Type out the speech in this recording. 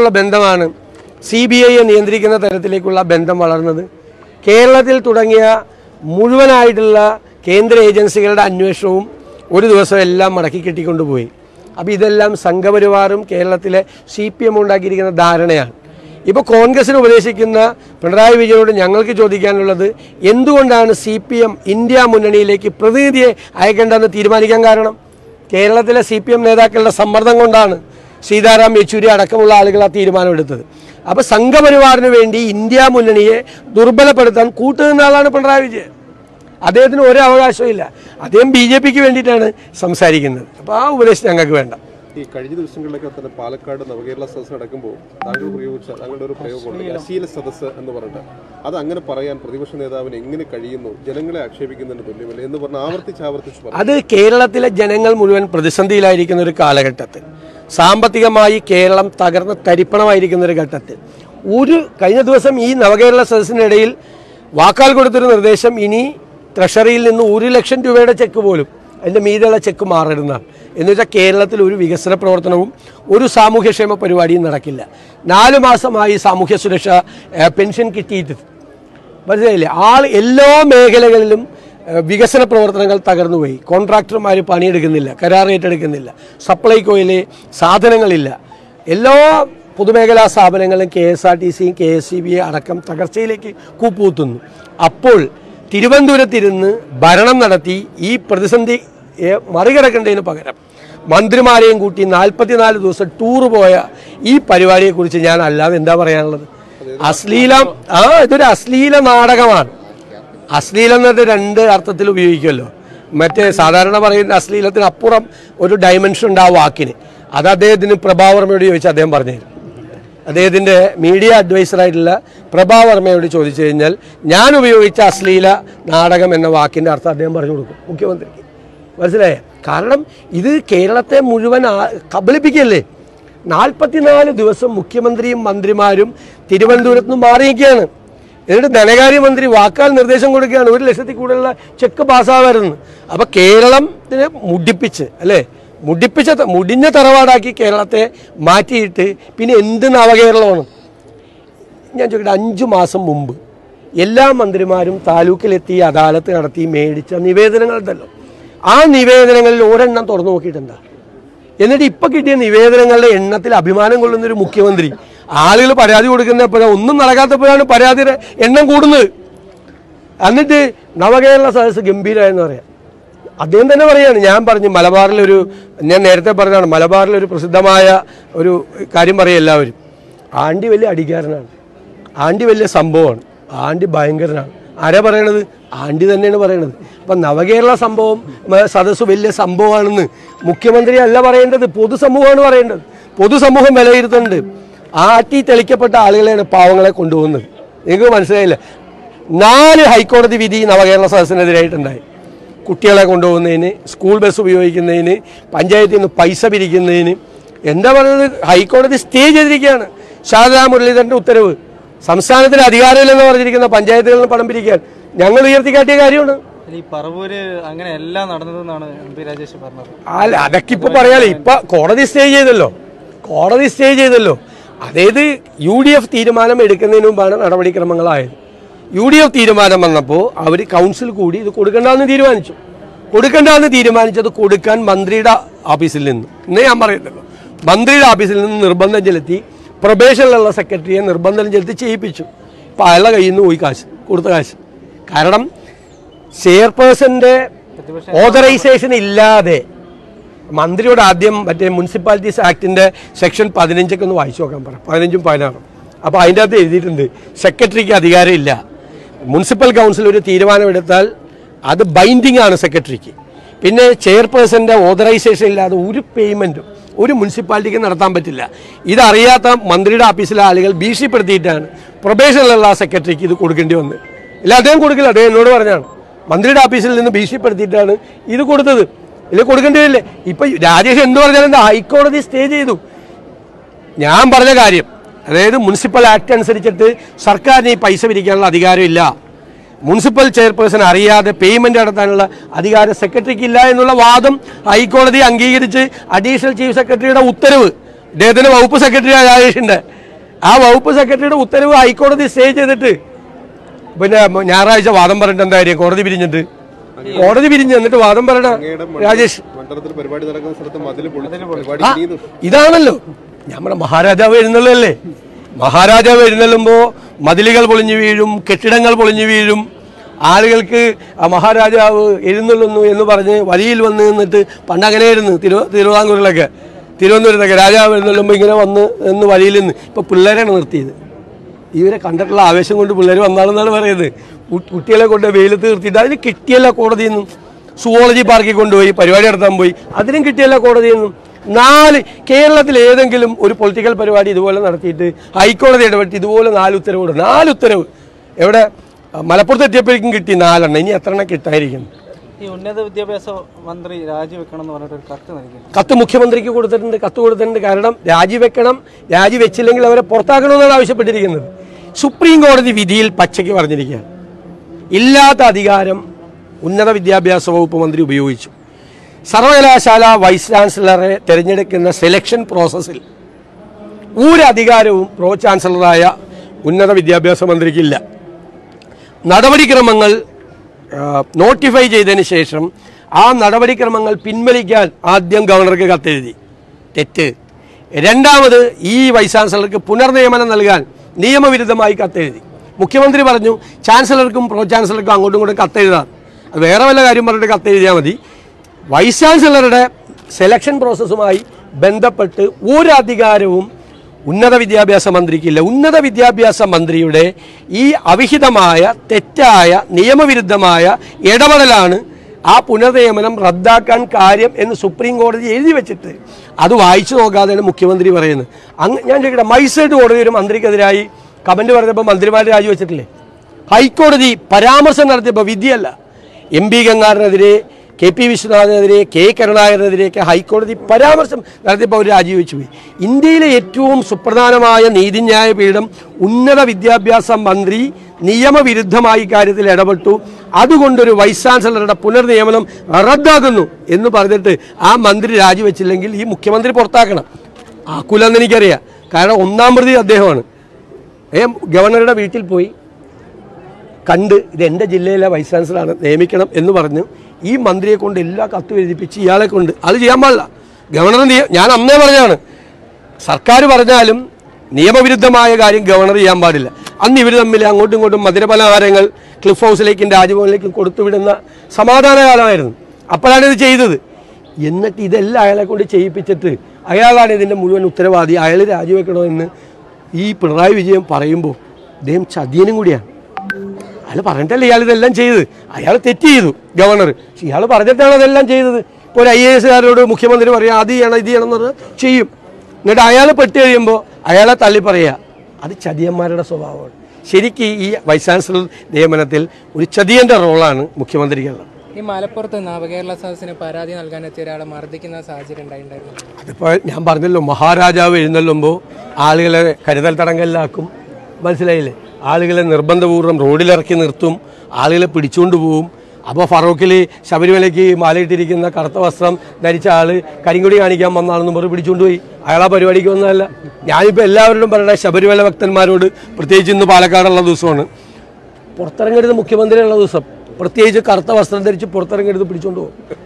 ഉള്ള ബന്ധമാണ് C B ഐയെ നിയന്ത്രിക്കുന്ന തരത്തിലേക്കുള്ള ബന്ധം വളർന്നത്. കേരളത്തിൽ തുടങ്ങിയ മുഴുവനായിട്ടുള്ള കേന്ദ്ര ഏജൻസികളുടെ അന്വേഷണവും ഒരു ദിവസം എല്ലാം മടക്കി കെട്ടിക്കൊണ്ടുപോയി. അപ്പോൾ ഇതെല്ലാം സംഘപരിവാറും കേരളത്തിലെ സി പി എം ഉണ്ടാക്കിയിരിക്കുന്ന ധാരണയാണ്. ഇപ്പോൾ കോൺഗ്രസിന് ഉപദേശിക്കുന്ന പിണറായി വിജയനോട് ഞങ്ങൾക്ക് ചോദിക്കാനുള്ളത് എന്തുകൊണ്ടാണ് സി പി എം ഇന്ത്യ മുന്നണിയിലേക്ക് പ്രതിനിധിയെ അയക്കേണ്ടതെന്ന് തീരുമാനിക്കാൻ കാരണം? കേരളത്തിലെ സി പി എം നേതാക്കളുടെ സമ്മർദ്ദം കൊണ്ടാണ് സീതാറാം യെച്ചൂരി അടക്കമുള്ള ആളുകൾ ആ തീരുമാനമെടുത്തത്. അപ്പോൾ സംഘപരിവാറിന് വേണ്ടി ഇന്ത്യ മുന്നണിയെ ദുർബലപ്പെടുത്താൻ കൂട്ടുനിന്ന ആളാണ് പിണറായി വിജയൻ. അദ്ദേഹത്തിന് ഒരു അവകാശവും ഇല്ല. അദ്ദേഹം ബി ജെ പിക്ക് വേണ്ടിയിട്ടാണ് സംസാരിക്കുന്നത്. അപ്പോൾ ആ ഉപദേശം ഞങ്ങൾക്ക് വേണ്ട. ഈ കഴിഞ്ഞ ദിവസങ്ങളിലൊക്കെ തന്നെ പാലക്കാട് നവകേരള സദസ്സ് നടക്കുമ്പോൾ താങ്കൾ പ്രയോഗിച്ച താങ്കളുടെ ഒരു പ്രയോഗമുണ്ട്. അശീല സദസ്സ് എന്ന് പറഞ്ഞിട്ട്. അത് അങ്ങനെ പറയാൻ പ്രതിപക്ഷ നേതാവിന് എങ്ങനെ കഴിയുന്നു? ജനങ്ങളെ ആക്ഷേപിക്കുന്നതിന് തുല്യമല്ല എന്ന് പറഞ്ഞ് ആവർത്തിച്ച് ആവർത്തിച്ച് പറഞ്ഞു. അത് കേരളത്തിലെ ജനങ്ങൾ മുഴുവൻ പ്രതിസന്ധിയിലായിരിക്കുന്ന ഒരു കാലഘട്ടത്തിൽ. സാമ്പത്തികമായി കേരളം തകർന്ന് തരിപ്പണമായിരിക്കുന്ന ഒരു ഘട്ടത്തിൽ. ഒരു കഴിഞ്ഞ ദിവസം ഈ നവകേരള സദസ്സിനിടയിൽ വാക്കാൽ കൊടുത്തൊരു നിർദ്ദേശം ഇനി ട്രഷറിയിൽ നിന്ന് ഒരു ലക്ഷം രൂപയുടെ ചെക്ക് പോലും അതിന്റെ മീതെയുള്ള ചെക്ക് മാറരുതാണ് എന്ന് വെച്ചാൽ കേരളത്തിൽ ഒരു വികസന പ്രവർത്തനവും ഒരു സാമൂഹ്യക്ഷേമ പരിപാടിയും നടക്കില്ല. നാല് മാസമായി സാമൂഹ്യ സുരക്ഷ പെൻഷൻ കിട്ടിയിട്ട് മനസ്സിലായില്ലേ? ആൾ എല്ലാ മേഖലകളിലും വികസന പ്രവർത്തനങ്ങൾ തകർന്നുപോയി. കോൺട്രാക്ടർമാർ പണിയെടുക്കുന്നില്ല കരാർ ഏറ്റെടുക്കുന്നില്ല സപ്ലൈകോയിലെ സാധനങ്ങളില്ല. എല്ലാ പൊതുമേഖലാ സ്ഥാപനങ്ങളും കെ എസ് ആർ ടി സിയും കെ എസ് സി ബി അടക്കം തകർച്ചയിലേക്ക് കൂപ്പുകൂത്തുന്നു. അപ്പോൾ തിരുവനന്തപുരത്തിരുന്ന് ഭരണം നടത്തി ഈ പ്രതിസന്ധി മറികടക്കേണ്ടതിന് പകരം മന്ത്രിമാരെയും കൂട്ടി നാൽപ്പത്തിനാല് ദിവസം ടൂർ പോയ ഈ പരിപാടിയെക്കുറിച്ച് ഞാൻ അല്ലാതെ എന്താ പറയാനുള്ളത്? അശ്ലീലം ആ ഇതൊരു അശ്ലീല നാടകമാണ്. അശ്ലീലം എന്നത് രണ്ട് അർത്ഥത്തിൽ ഉപയോഗിക്കുമല്ലോ. മറ്റേ സാധാരണ പറയുന്ന അശ്ലീലത്തിന് അപ്പുറം ഒരു ഡയമെൻഷൻ ഉണ്ട് ആ വാക്കിന്. അത് അദ്ദേഹത്തിന് പ്രഭാവർമ്മയോട് ചോദിച്ചാൽ അദ്ദേഹം പറഞ്ഞു തരും അദ്ദേഹത്തിന്റെ മീഡിയ അഡ്വൈസറായിട്ടുള്ള പ്രഭാവർമ്മയോട് ചോദിച്ചു കഴിഞ്ഞാൽ ഞാൻ ഉപയോഗിച്ച അശ്ലീല നാടകം എന്ന വാക്കിന്റെ അർത്ഥം അദ്ദേഹം പറഞ്ഞു കൊടുക്കും മുഖ്യമന്ത്രിക്ക്. മനസ്സിലായേ? കാരണം ഇത് കേരളത്തെ മുഴുവൻ കബളിപ്പിക്കല്ലേ നാൽപ്പത്തിനാല് ദിവസം മുഖ്യമന്ത്രിയും മന്ത്രിമാരും തിരുവനന്തപുരത്ത് നിന്ന് മാറിയിരിക്കുകയാണ്. എന്നിട്ട് ധനകാര്യമന്ത്രി വാക്കാൽ നിർദ്ദേശം കൊടുക്കുകയാണ്. ഒരു ലക്ഷത്തിൽ കൂടുതലുള്ള ചെക്ക് പാസ്സാവരുന്ന്. അപ്പോൾ കേരളത്തിനെ മുടിപ്പിച്ച് അല്ലേ? മുടിപ്പിച്ച മുടിഞ്ഞ തറവാടാക്കി കേരളത്തെ മാറ്റിയിട്ട് പിന്നെ എന്ത് നവകേരളമാണ്? ഞാൻ ചോദിക്കട്ടെ അഞ്ചു മാസം മുമ്പ് എല്ലാ മന്ത്രിമാരും താലൂക്കിലെത്തി അദാലത്ത് നടത്തി മേടിച്ച നിവേദനങ്ങൾ ഉണ്ടല്ലോ ആ നിവേദനങ്ങളിൽ ഒരെണ്ണം തുറന്നു നോക്കിയിട്ടുണ്ടാ എന്നിട്ട് ഇപ്പൊ കിട്ടിയ നിവേദനങ്ങളുടെ എണ്ണത്തിൽ അഭിമാനം കൊള്ളുന്ന ഒരു മുഖ്യമന്ത്രി ആളുകൾ പരാതി കൊടുക്കുന്നപ്പോഴാണ് ഒന്നും നടക്കാത്തപ്പോഴാണ് പരാതിയുടെ എണ്ണം കൂടുന്നത്. എന്നിട്ട് നവകേരള സദസ്സ് ഗംഭീരമായെന്ന് പറയാം. അദ്ദേഹം തന്നെ പറയാണ് ഞാൻ പറഞ്ഞു മലബാറിലൊരു ഞാൻ നേരത്തെ പറഞ്ഞതാണ് മലബാറിലൊരു പ്രസിദ്ധമായ ഒരു കാര്യം പറയും എല്ലാവരും. ആണ്ടി വലിയ അടികാരനാണ്. ആണ്ടി വലിയ സംഭവമാണ്. ആണ്ടി ഭയങ്കരനാണ്. ആരാ പറയണത്? ആണ്ടി തന്നെയാണ് പറയണത്. അപ്പം നവകേരള സംഭവം സദസ്സ് വലിയ സംഭവമാണെന്ന് മുഖ്യമന്ത്രി അല്ല പറയേണ്ടത് പൊതുസമൂഹമാണ് പറയേണ്ടത്. പൊതുസമൂഹം വിലയിരുത്തുന്നുണ്ട് ആട്ടി തെളിക്കപ്പെട്ട ആളുകളെയാണ് പാവങ്ങളെ കൊണ്ടുപോകുന്നത്. നിങ്ങൾക്ക് മനസ്സിലായില്ല. നാല് ഹൈക്കോടതി വിധി നവകേരള സദസ്സിനെതിരായിട്ടുണ്ടായി. കുട്ടികളെ കൊണ്ടുപോകുന്നതിന് സ്കൂൾ ബസ് ഉപയോഗിക്കുന്നതിന് പഞ്ചായത്തിൽ നിന്ന് പൈസ പിരിക്കുന്നതിന്. എന്താ പറയുന്നത്? ഹൈക്കോടതി സ്റ്റേ ചെയ്തിരിക്കുകയാണ്. ശാരദാ മുരളീധരന്റെ ഉത്തരവ്. സംസ്ഥാനത്തിന് അധികാരമില്ലെന്ന് പറഞ്ഞിരിക്കുന്ന പഞ്ചായത്തുകളിൽ നിന്ന് പണം പിരിക്കാൻ. ഞങ്ങൾ ഉയർത്തിക്കാട്ടിയ കാര്യമാണ്. ഈ പറവൂര് അങ്ങനെ എല്ലാം നടന്നതെന്നാണ് എം പി രാജേഷ് പറഞ്ഞത്. അല്ല അതൊക്കെ ഇപ്പൊ പറയാലോ. ഇപ്പൊ കോടതി സ്റ്റേ ചെയ്തല്ലോ. കോടതി സ്റ്റേ ചെയ്തല്ലോ. അതായത് യു ഡി എഫ് തീരുമാനം എടുക്കുന്നതിന് മുമ്പാണ് നടപടിക്രമങ്ങളായത്. യു ഡി എഫ് തീരുമാനം വന്നപ്പോൾ അവർ കൗൺസിൽ കൂടി ഇത് കൊടുക്കണ്ടെന്ന് തീരുമാനിച്ചു. കൊടുക്കണ്ടെന്ന് തീരുമാനിച്ചത് കൊടുക്കാൻ മന്ത്രിയുടെ ഓഫീസിൽ നിന്ന്. ഇന്നേ ഞാൻ പറയുന്നല്ലോ മന്ത്രിയുടെ ഓഫീസിൽ നിന്ന് നിർബന്ധം ചെലുത്തി പ്രൊബേഷനിലുള്ള സെക്രട്ടറിയെ നിർബന്ധം ചെലുത്തി ചെയ്യിപ്പിച്ചു. ഇപ്പം അയാളുടെ കയ്യിൽ നിന്ന് പോയി കാശ് കൊടുത്ത കാശ്. കാരണം ചെയർപേഴ്സന്റെ ഓതറൈസേഷൻ ഇല്ലാതെ മന്ത്രിയോട് ആദ്യം മറ്റേ മുനിസിപ്പാലിറ്റീസ് ആക്ടിന്റെ സെക്ഷൻ പതിനഞ്ചൊക്കെ ഒന്ന് വായിച്ചു നോക്കാൻ പറ. പതിനഞ്ചും പതിനാറും. അപ്പോൾ അതിന്റെ അകത്ത് എഴുതിയിട്ടുണ്ട് സെക്രട്ടറിക്ക് അധികാരമില്ല. മുനിസിപ്പൽ കൗൺസിൽ ഒരു തീരുമാനമെടുത്താൽ അത് ബൈൻഡിങ് ആണ് സെക്രട്ടറിക്ക്. പിന്നെ ചെയർപേഴ്സന്റെ ഓതറൈസേഷൻ ഇല്ലാതെ ഒരു പേയ്മെന്റും ഒരു മുനിസിപ്പാലിറ്റിക്ക് നടത്താൻ പറ്റില്ല. ഇതറിയാത്ത മന്ത്രിയുടെ ഓഫീസിലെ ആളുകൾ ഭീഷണിപ്പെടുത്തിയിട്ടാണ് പ്രൊബേഷനിലുള്ള സെക്രട്ടറിക്ക് ഇത് കൊടുക്കേണ്ടി വന്നത്. ഇല്ല അദ്ദേഹം കൊടുക്കില്ല അദ്ദേഹം എന്നോട് പറഞ്ഞാണ് മന്ത്രിയുടെ ഓഫീസിൽ നിന്ന് ഭീഷണിപ്പെടുത്തിയിട്ടാണ് ഇത് കൊടുത്തത്. ഇല്ല കൊടുക്കേണ്ടി വരില്ലേ? ഇപ്പൊ രാജേഷ് എന്ത് പറഞ്ഞാലും ഹൈക്കോടതി സ്റ്റേ ചെയ്തു. ഞാൻ പറഞ്ഞ കാര്യം അതായത് മുനിസിപ്പൽ ആക്ട് അനുസരിച്ചിട്ട് സർക്കാരിന് ഈ പൈസ പിരിക്കാനുള്ള അധികാരമില്ല. മുനിസിപ്പൽ ചെയർപേഴ്സൺ അറിയാതെ പേയ്മെന്റ് നടത്താനുള്ള അധികാരം സെക്രട്ടറിക്ക് ഇല്ല എന്നുള്ള വാദം ഹൈക്കോടതി അംഗീകരിച്ച് അഡീഷണൽ ചീഫ് സെക്രട്ടറിയുടെ ഉത്തരവ് ഇദ്ദേഹത്തിന്റെ വകുപ്പ് സെക്രട്ടറി രാജേഷിന്റെ. ആ വകുപ്പ് സെക്രട്ടറിയുടെ ഉത്തരവ് ഹൈക്കോടതി സ്റ്റേ ചെയ്തിട്ട്. പിന്നെ ഞായറാഴ്ച വാദം പറഞ്ഞിട്ട് എന്താ കോടതി പിരിഞ്ഞിട്ട്. കോടതി പിരിഞ്ഞ് എന്നിട്ട് വാദം പറയണ രാജേഷ്. ഇതാണല്ലോ. നമ്മുടെ മഹാരാജാവ് എഴുന്നള്ളല്ലേ മഹാരാജാവ് എഴുന്നള്ളുമ്പോ മതിലുകൾ പൊളിഞ്ഞു വീഴും കെട്ടിടങ്ങൾ പൊളിഞ്ഞു വീഴും. ആളുകൾക്ക് ആ മഹാരാജാവ് എഴുന്നള്ളുന്നു എന്ന് പറഞ്ഞ് വലിയിൽ വന്ന് നിന്നിട്ട് പണ്ട് അങ്ങനെയായിരുന്നു തിരു തിരുവിതാംകൂറിലൊക്കെ. തിരുവനന്തപുരത്തൊക്കെ രാജാവ് എഴുന്നള്ളുമ്പോൾ ഇങ്ങനെ വന്ന് എന്ന് വരിയിൽ നിന്ന്. ഇപ്പൊ പിള്ളേരാണ് നിർത്തിയത്. ഇവരെ കണ്ടിട്ടുള്ള ആവേശം കൊണ്ട് പിള്ളേർ വന്നാണെന്നാണ് പറയുന്നത്. കുട്ടികളെ കൊണ്ട് വെയിലത്ത് നിർത്തിയിട്ട് അതിന് കിട്ടിയല്ല കോടതിയിൽ നിന്നും സുവോളജി പാർക്കിൽ കൊണ്ടുപോയി പരിപാടി നടത്താൻ പോയി അതിനും കിട്ടിയല്ല കോടതിയിൽ നിന്നും നാല് കേരളത്തിൽ ഏതെങ്കിലും ഒരു പൊളിറ്റിക്കൽ പരിപാടി ഇതുപോലെ നടത്തിയിട്ട് ഹൈക്കോടതി ഇടപെട്ട് ഇതുപോലെ നാല് ഉത്തരവുണ്ട്. നാല് ഉത്തരവ്. എവിടെ? മലപ്പുറത്ത് എത്തിയപ്പോഴേക്കും കിട്ടി നാലെണ്ണം. ഇനി എത്ര എണ്ണം കിട്ടായിരിക്കും? ഈ ഉന്നത വിദ്യാഭ്യാസ മന്ത്രി രാജിവെക്കണം എന്ന് പറഞ്ഞിട്ട് ഒരു കത്ത് നൽകി കത്ത് മുഖ്യമന്ത്രിക്ക് കൊടുത്തിട്ടുണ്ട് കത്ത് കൊടുത്തിട്ടുണ്ട്. കാരണം രാജിവെക്കണം രാജിവെച്ചില്ലെങ്കിൽ അവരെ പുറത്താക്കണമെന്നാണ് ആവശ്യപ്പെട്ടിരിക്കുന്നത്. സുപ്രീം കോടതി വിധിയിൽ പച്ചയ്ക്ക് പറഞ്ഞിരിക്കുകയാണ്. ഇല്ലാത്ത അധികാരം ഉന്നത വിദ്യാഭ്യാസ വകുപ്പ് മന്ത്രി ഉപയോഗിച്ചു. സർവകലാശാല വൈസ് ചാൻസലറെ തിരഞ്ഞെടുക്കുന്ന സെലക്ഷൻ പ്രോസസ്സിൽ ഒരു അധികാരവും പ്രോ ചാൻസലറായ ഉന്നത വിദ്യാഭ്യാസ മന്ത്രിക്കില്ല. നടപടിക്രമങ്ങൾ നോട്ടിഫൈ ചെയ്തതിന് ശേഷം ആ നടപടിക്രമങ്ങൾ പിൻവലിക്കാൻ ആദ്യം ഗവർണർക്ക് കത്തെഴുതി. തെറ്റ്. രണ്ടാമത് ഈ വൈസ് ചാൻസലർക്ക് പുനർനിയമനം നൽകാൻ നിയമവിരുദ്ധമായി കത്തെഴുതി. മുഖ്യമന്ത്രി പറഞ്ഞു ചാൻസലർക്കും പ്രോ ചാൻസലർക്കും അങ്ങോട്ടും ഇങ്ങോട്ടും കത്തെഴുതാം. അത് വേറെ വല്ല കാര്യം പറഞ്ഞിട്ട് കത്തെഴുതിയാൽ മതി. വൈസ് ചാൻസലറുടെ സെലക്ഷൻ പ്രോസസ്സുമായി ബന്ധപ്പെട്ട് ഒരു അധികാരവും ഉന്നത വിദ്യാഭ്യാസ മന്ത്രിക്കില്ല. ഉന്നത വിദ്യാഭ്യാസ മന്ത്രിയുടെ ഈ അവിഹിതമായ തെറ്റായ നിയമവിരുദ്ധമായ ഇടപെടലാണ് ആ പുനർനിയമനം റദ്ദാക്കാൻ കാര്യം എന്ന് സുപ്രീം കോടതി എഴുതി വെച്ചിട്ട്. അത് വായിച്ചു നോക്കാതെയാണ് മുഖ്യമന്ത്രി പറയുന്നത്. അങ്ങ് ഞാൻ ചോദിക്കട്ടെ മൈസൂർ കോടതി ഒരു മന്ത്രിക്കെതിരായി കമന്റ് പറഞ്ഞപ്പോൾ മന്ത്രിമാർ രാജിവെച്ചിട്ടില്ലേ? ഹൈക്കോടതി പരാമർശം നടത്തിയപ്പോൾ വിധിയല്ല. എം പി ഗംഗാറിനെതിരെ കെ പി വിശ്വനാഥിനെതിരെ കെ കരുണാകരനെതിരെയൊക്കെ ഹൈക്കോടതി പരാമർശം നടത്തിയപ്പോൾ അവർ രാജിവെച്ചു പോയി. ഇന്ത്യയിലെ ഏറ്റവും സുപ്രധാനമായ നീതിന്യായ പീഠം ഉന്നത വിദ്യാഭ്യാസ മന്ത്രി നിയമവിരുദ്ധമായി കാര്യത്തിൽ ഇടപെട്ടു. അതുകൊണ്ടൊരു വൈസ് ചാൻസലറുടെ പുനർനിയമനം റദ്ദാക്കുന്നു എന്ന് പറഞ്ഞിട്ട് ആ മന്ത്രി രാജിവെച്ചില്ലെങ്കിൽ ഈ മുഖ്യമന്ത്രി പുറത്താക്കണം. ആക്കൂലെന്ന് എനിക്കറിയാം. കാരണം ഒന്നാം പ്രതി അദ്ദേഹമാണ്. ഗവർണറുടെ വീട്ടിൽ പോയി കണ്ട് ഇത് എന്റെ ജില്ലയിലെ വൈസ് ചാൻസലറാണ് നിയമിക്കണം എന്ന് പറഞ്ഞ് ഈ മന്ത്രിയെ കൊണ്ട് എല്ലാ കത്തും എഴുതിപ്പിച്ച് ഇയാളെ കൊണ്ട് അത് ചെയ്യാൻ പാടില്ല. ഗവർണർ ഞാൻ അന്നേ പറഞ്ഞാണ് സർക്കാർ പറഞ്ഞാലും നിയമവിരുദ്ധമായ കാര്യം ഗവർണർ ചെയ്യാൻ പാടില്ല. അന്ന് ഇവർ തമ്മിൽ അങ്ങോട്ടും ഇങ്ങോട്ടും മധുരപലഹാരങ്ങൾ ക്ലിഫ് ഹൗസിലേക്കും രാജ്ഭവനിലേക്കും കൊടുത്തുവിടുന്ന സമാധാന കാലമായിരുന്നു. അപ്പോഴാണ് ഇത് ചെയ്തത്. എന്നിട്ട് ഇതെല്ലാം അയാളെ കൊണ്ട് ചെയ്യിപ്പിച്ചിട്ട് അയാളാണ് ഇതിന്റെ മുഴുവൻ ഉത്തരവാദി. അയാൾ രാജിവെക്കണമെന്ന് ഈ പിണറായി വിജയൻ പറയുമ്പോൾ അദ്ദേഹം ചതിയനും കൂടിയാണ് അയാൾ പറഞ്ഞിട്ടല്ലേ ഇയാൾ ഇതെല്ലാം ചെയ്തത്? അയാൾ തെറ്റ് ചെയ്തു ഗവർണർ. പക്ഷെ ഇയാൾ പറഞ്ഞിട്ടാണ് അതെല്ലാം ചെയ്തത്. ഇപ്പോൾ ഒരു ഐ എ എസുകാരോട് മുഖ്യമന്ത്രി പറയാം അത് ചെയ്യണം ഇത് ചെയ്യണം എന്ന് പറഞ്ഞാൽ ചെയ്യും. എന്നിട്ട് അയാൾ പെട്ട് കഴിയുമ്പോൾ അയാളെ തള്ളി പറയുക അത് ചതിയന്മാരുടെ സ്വഭാവമാണ്. ശരിക്ക് ഈ വൈസ് ചാൻസലർ നിയമനത്തിൽ ഒരു ചതിയന്റെ റോളാണ് മുഖ്യമന്ത്രിക്കുള്ളത് ഈ മലപ്പുറത്ത് നവകേരള സദസ്സിന് പരാതി നൽകാൻ എത്തിയ ഒരാളെ മർദ്ദിക്കുന്ന സാഹചര്യം ഉണ്ടായിട്ടുണ്ടായിരുന്നു. അതിപ്പോൾ ഞാൻ പറഞ്ഞല്ലോ മഹാരാജാവ് എഴുന്നള്ളുമ്പോൾ ആളുകളെ കരുതൽ തടങ്കലിലാക്കും. മനസ്സിലായില്ലേ? ആളുകളെ നിർബന്ധപൂർവം റോഡിലിറക്കി നിർത്തും ആളുകളെ പിടിച്ചുകൊണ്ട് പോവും. അപ്പോൾ ഫറൂഖിൽ ശബരിമലയ്ക്ക് മാലയിട്ടിരിക്കുന്ന കറുത്ത വസ്ത്രം ധരിച്ച ആൾ കരിങ്കൊടി കാണിക്കാൻ വന്നാണെന്ന് പറഞ്ഞ് പിടിച്ചുകൊണ്ട് പോയി. അയാൾ ആ പരിപാടിക്ക് വന്നതല്ല. ഞാനിപ്പോൾ എല്ലാവരോടും പറയണ ശബരിമല ഭക്തന്മാരോട് പ്രത്യേകിച്ച് ഇന്ന് പാലക്കാടുള്ള ദിവസമാണ്. പുറത്തിറങ്ങരുത് മുഖ്യമന്ത്രിയുള്ള ദിവസം. പ്രത്യേകിച്ച് കറുത്ത വസ്ത്രം ധരിച്ച് പുറത്തിറങ്ങരുത് പിടിച്ചുകൊണ്ട് പോകും